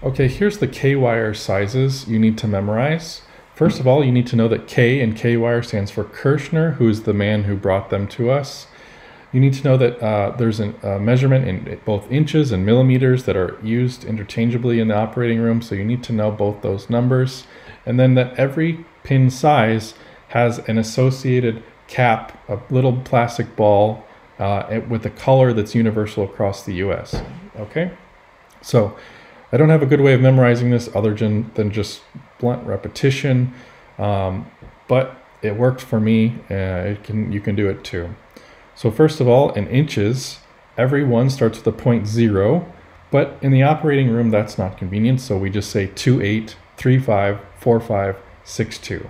Okay, here's the K-wire sizes you need to memorize. First of all, you need to know that K in K-wire stands for Kirschner, who is the man who brought them to us. You need to know that uh, there's a measurement in both inches and millimeters that are used interchangeably in the operating room, so you need to know both those numbers. And then that every pin size has an associated cap, a little plastic ball uh, with a color that's universal across the US. Okay? So I don't have a good way of memorizing this other than, than just blunt repetition, um, but it worked for me. Uh, it can you can do it too. So first of all, in inches, every one starts with a point zero, but in the operating room that's not convenient, so we just say 28, 35, 45, 62.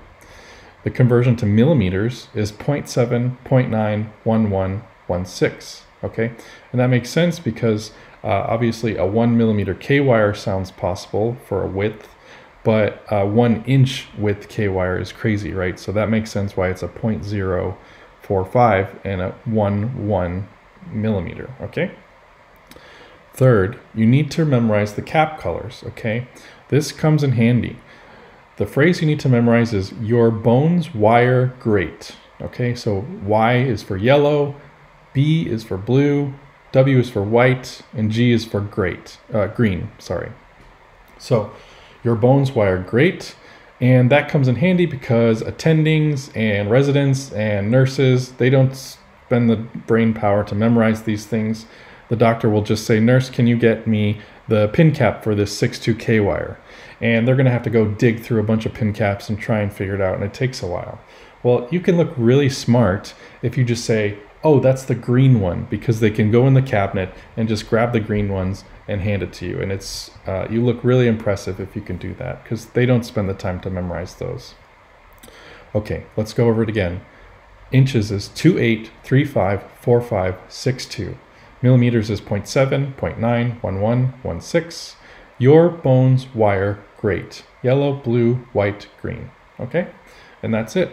The conversion to millimeters is 0.7, 0.9, 11, 16. Okay, and that makes sense because uh, obviously, a one millimeter K-wire sounds possible for a width, but uh, one inch width K-wire is crazy, right? So that makes sense why it's a 0.045 and a 1 1 millimeter, okay? Third, you need to memorize the cap colors, okay? This comes in handy. The phrase you need to memorize is your bones wire great. Okay, so Y is for yellow, B is for blue, W is for white, and G is for great, uh, green, sorry. So your bones wire great, and that comes in handy because attendings and residents and nurses, they don't spend the brain power to memorize these things. The doctor will just say, nurse, can you get me the pin cap for this 62K wire? And they're gonna have to go dig through a bunch of pin caps and try and figure it out, and it takes a while. Well, you can look really smart if you just say, oh, that's the green one because they can go in the cabinet and just grab the green ones and hand it to you. And it's uh, you look really impressive if you can do that because they don't spend the time to memorize those. Okay, let's go over it again. Inches is 28354562. Millimeters is 0.7, 0.9, 11, 16. Your bones wire great. Yellow, blue, white, green. Okay? And that's it.